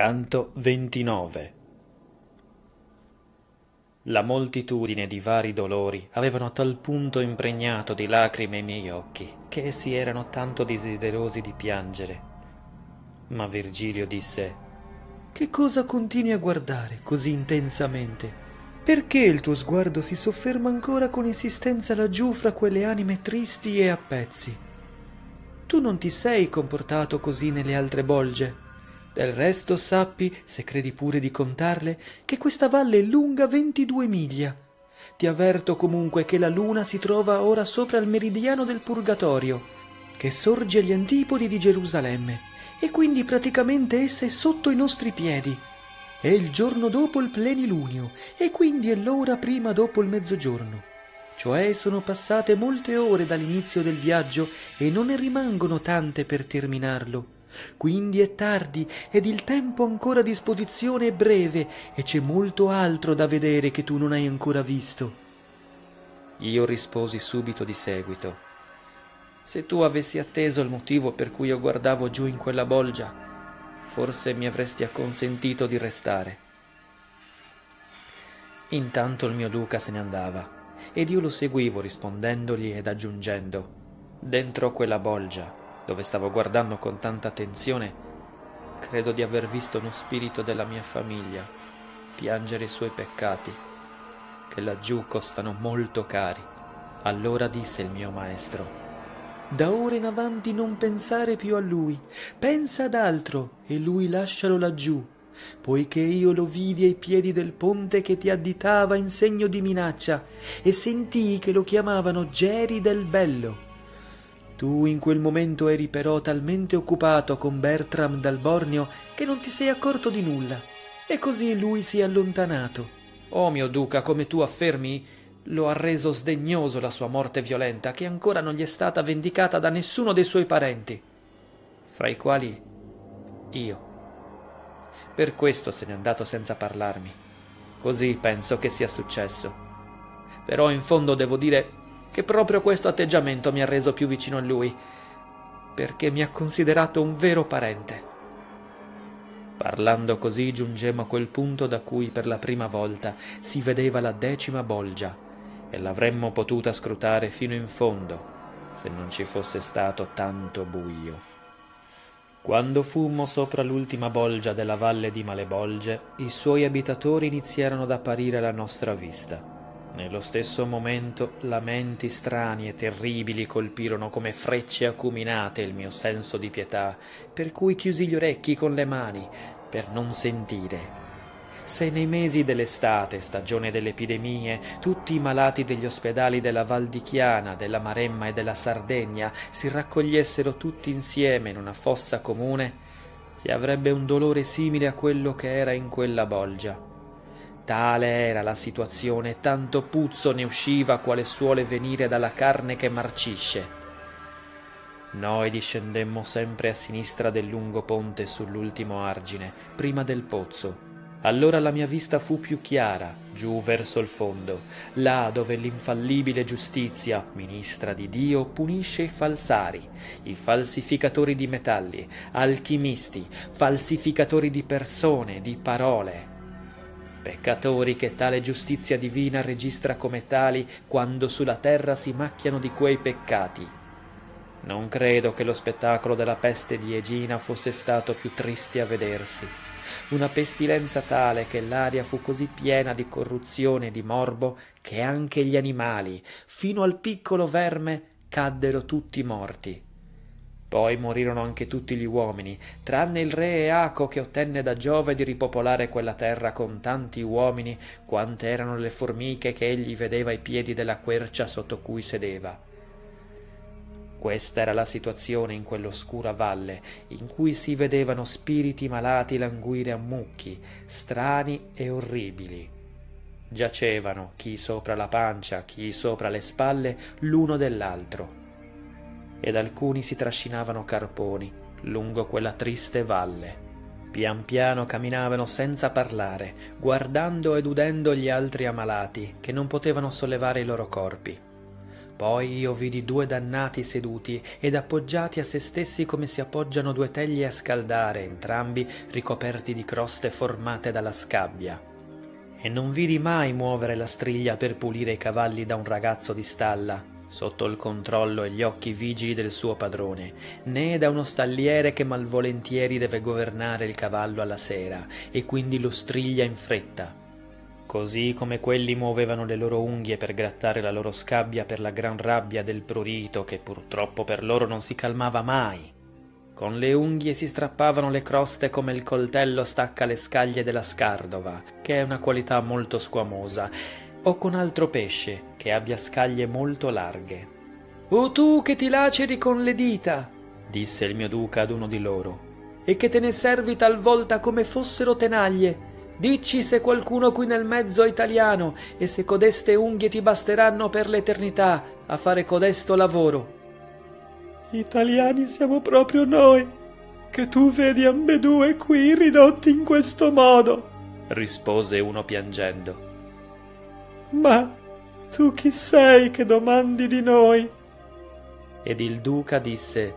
Canto 29 La moltitudine di vari dolori avevano a tal punto impregnato di lacrime i miei occhi che essi erano tanto desiderosi di piangere. Ma Virgilio disse Che cosa continui a guardare così intensamente? Perché il tuo sguardo si sofferma ancora con insistenza laggiù fra quelle anime tristi e a pezzi? Tu non ti sei comportato così nelle altre bolge? Del resto sappi, se credi pure di contarle, che questa valle è lunga ventidue miglia. Ti avverto comunque che la luna si trova ora sopra il meridiano del purgatorio, che sorge agli antipodi di Gerusalemme, e quindi praticamente essa è sotto i nostri piedi. È il giorno dopo il plenilunio, e quindi è l'ora prima dopo il mezzogiorno. Cioè sono passate molte ore dall'inizio del viaggio e non ne rimangono tante per terminarlo. Quindi è tardi ed il tempo ancora a disposizione è breve e c'è molto altro da vedere che tu non hai ancora visto. Io risposi subito di seguito. Se tu avessi atteso il motivo per cui io guardavo giù in quella bolgia, forse mi avresti acconsentito di restare. Intanto il mio duca se ne andava ed io lo seguivo rispondendogli ed aggiungendo dentro quella bolgia dove stavo guardando con tanta attenzione credo di aver visto uno spirito della mia famiglia piangere i suoi peccati che laggiù costano molto cari allora disse il mio maestro da ora in avanti non pensare più a lui, pensa ad altro e lui lascialo laggiù, poiché io lo vidi ai piedi del ponte che ti additava in segno di minaccia e sentii che lo chiamavano Geri del Bello. Tu in quel momento eri però talmente occupato con Bertram dal Borneo che non ti sei accorto di nulla, e così lui si è allontanato. Oh mio duca, come tu affermi, lo ha reso sdegnoso la sua morte violenta, che ancora non gli è stata vendicata da nessuno dei suoi parenti, fra i quali io. Per questo se n'è andato senza parlarmi. Così penso che sia successo. Però in fondo devo dire che proprio questo atteggiamento mi ha reso più vicino a lui, perché mi ha considerato un vero parente. Parlando così giungemmo a quel punto da cui per la prima volta si vedeva la decima bolgia e l'avremmo potuta scrutare fino in fondo se non ci fosse stato tanto buio. Quando fummo sopra l'ultima bolgia della valle di Malebolge, i suoi abitatori iniziarono ad apparire alla nostra vista. Nello stesso momento lamenti strani e terribili colpirono come frecce acuminate il mio senso di pietà, per cui chiusi gli orecchi con le mani per non sentire se nei mesi dell'estate, stagione delle epidemie, tutti i malati degli ospedali della Val di Chiana, della Maremma e della Sardegna si raccogliessero tutti insieme in una fossa comune, si avrebbe un dolore simile a quello che era in quella bolgia. Tale era la situazione, tanto puzzo ne usciva quale suole venire dalla carne che marcisce. Noi discendemmo sempre a sinistra del lungo ponte sull'ultimo argine, prima del pozzo, allora la mia vista fu più chiara, giù verso il fondo, là dove l'infallibile giustizia, ministra di Dio, punisce i falsari, i falsificatori di metalli, alchimisti, falsificatori di persone, di parole. Peccatori che tale giustizia divina registra come tali quando sulla terra si macchiano di quei peccati. Non credo che lo spettacolo della peste di Egina fosse stato più triste a vedersi una pestilenza tale che l'aria fu così piena di corruzione e di morbo che anche gli animali, fino al piccolo verme, caddero tutti morti. Poi morirono anche tutti gli uomini, tranne il re Eaco che ottenne da Giove di ripopolare quella terra con tanti uomini quante erano le formiche che egli vedeva ai piedi della quercia sotto cui sedeva. Questa era la situazione in quell'oscura valle, in cui si vedevano spiriti malati languire a mucchi, strani e orribili. Giacevano, chi sopra la pancia, chi sopra le spalle, l'uno dell'altro. Ed alcuni si trascinavano carponi lungo quella triste valle. Pian piano camminavano senza parlare, guardando ed udendo gli altri ammalati, che non potevano sollevare i loro corpi Poi io vidi due dannati seduti ed appoggiati a se stessi come si appoggiano due teglie a scaldare, entrambi ricoperti di croste formate dalla scabbia. E non vidi mai muovere la striglia per pulire i cavalli da un ragazzo di stalla, sotto il controllo e gli occhi vigili del suo padrone, né da uno stalliere che malvolentieri deve governare il cavallo alla sera e quindi lo striglia in fretta così come quelli muovevano le loro unghie per grattare la loro scabbia per la gran rabbia del prurito che purtroppo per loro non si calmava mai. Con le unghie si strappavano le croste come il coltello stacca le scaglie della scardova, che è una qualità molto squamosa, o con altro pesce che abbia scaglie molto larghe. O tu che ti laceri con le dita, disse il mio duca ad uno di loro, e che te ne servi talvolta come fossero tenaglie, Dici se qualcuno qui nel mezzo è italiano e se codeste unghie ti basteranno per l'eternità a fare codesto lavoro. Italiani siamo proprio noi, che tu vedi ambedue qui ridotti in questo modo, rispose uno piangendo. Ma tu chi sei che domandi di noi? Ed il duca disse,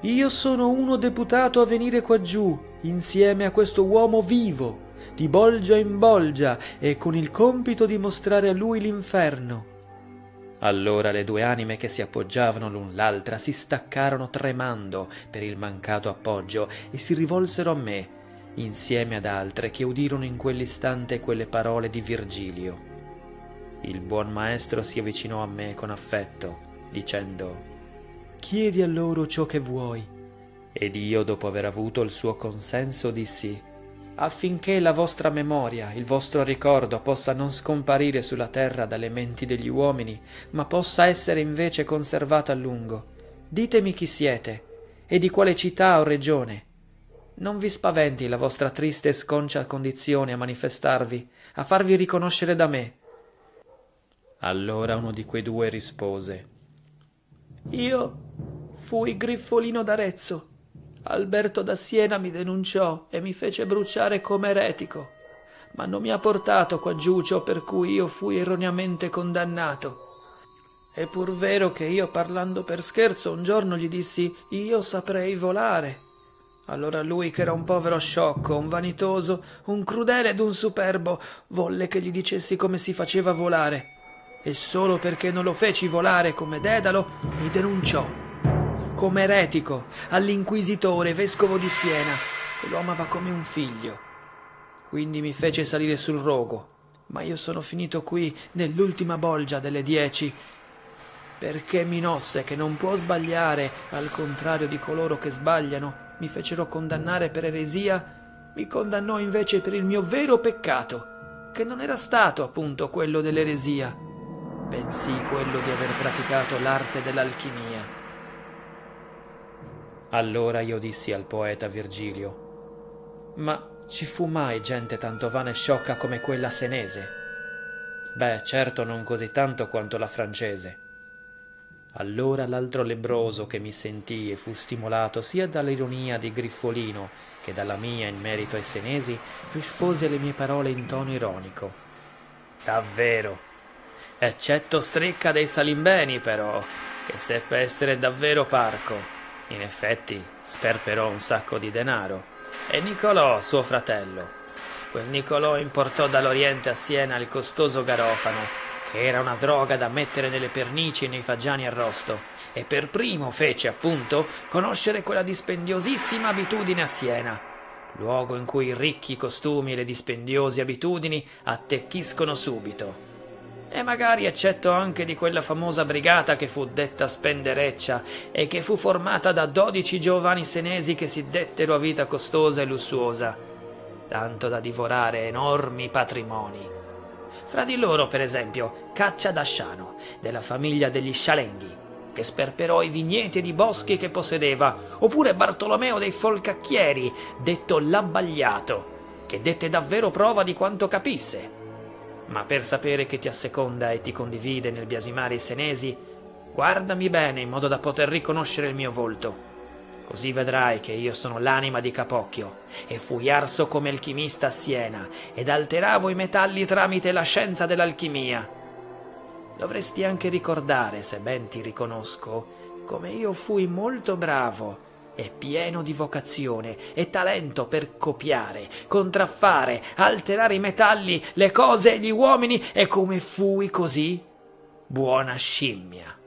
Io sono uno deputato a venire quaggiù, insieme a questo uomo vivo di bolgia in bolgia e con il compito di mostrare a lui l'inferno. Allora le due anime che si appoggiavano l'un l'altra si staccarono tremando per il mancato appoggio e si rivolsero a me, insieme ad altre che udirono in quell'istante quelle parole di Virgilio. Il buon maestro si avvicinò a me con affetto, dicendo Chiedi a loro ciò che vuoi. Ed io, dopo aver avuto il suo consenso, dissi affinché la vostra memoria, il vostro ricordo possa non scomparire sulla terra dalle menti degli uomini, ma possa essere invece conservato a lungo. Ditemi chi siete e di quale città o regione. Non vi spaventi la vostra triste e sconcia condizione a manifestarvi, a farvi riconoscere da me. Allora uno di quei due rispose Io fui Griffolino d'Arezzo Alberto da Siena mi denunciò e mi fece bruciare come eretico, ma non mi ha portato qua giù ciò per cui io fui erroneamente condannato. È pur vero che io parlando per scherzo un giorno gli dissi io saprei volare. Allora lui, che era un povero sciocco, un vanitoso, un crudele ed un superbo, volle che gli dicessi come si faceva volare. E solo perché non lo feci volare come Dedalo, mi denunciò. Come eretico all'inquisitore vescovo di Siena, che lo amava come un figlio. Quindi mi fece salire sul rogo, ma io sono finito qui nell'ultima bolgia delle dieci, perché Minosse, che non può sbagliare, al contrario di coloro che sbagliano, mi fecero condannare per eresia, mi condannò invece per il mio vero peccato, che non era stato appunto quello dell'eresia, bensì quello di aver praticato l'arte dell'alchimia. Allora io dissi al poeta Virgilio, ma ci fu mai gente tanto vana e sciocca come quella senese? Beh, certo non così tanto quanto la francese. Allora l'altro lebroso che mi sentì e fu stimolato sia dall'ironia di Griffolino che dalla mia in merito ai senesi, rispose alle mie parole in tono ironico. Davvero, eccetto Strecca dei Salimbeni però, che seppe essere davvero parco in effetti sperperò un sacco di denaro. E Nicolò, suo fratello. Quel Nicolò importò dall'Oriente a Siena il costoso garofano, che era una droga da mettere nelle pernici e nei fagiani arrosto, e per primo fece, appunto, conoscere quella dispendiosissima abitudine a Siena, luogo in cui i ricchi costumi e le dispendiose abitudini attecchiscono subito e magari eccetto anche di quella famosa brigata che fu detta spendereccia e che fu formata da dodici giovani senesi che si dettero a vita costosa e lussuosa, tanto da divorare enormi patrimoni. Fra di loro, per esempio, Caccia d'Asciano, della famiglia degli Scialenghi, che sperperò i vigneti ed i boschi che possedeva, oppure Bartolomeo dei Folcacchieri, detto l'Abbagliato, che dette davvero prova di quanto capisse ma per sapere che ti asseconda e ti condivide nel biasimare i senesi, guardami bene in modo da poter riconoscere il mio volto. Così vedrai che io sono l'anima di Capocchio, e fui arso come alchimista a Siena, ed alteravo i metalli tramite la scienza dell'alchimia. Dovresti anche ricordare, se ben ti riconosco, come io fui molto bravo e pieno di vocazione e talento per copiare, contraffare, alterare i metalli, le cose e gli uomini, e come fui così buona scimmia.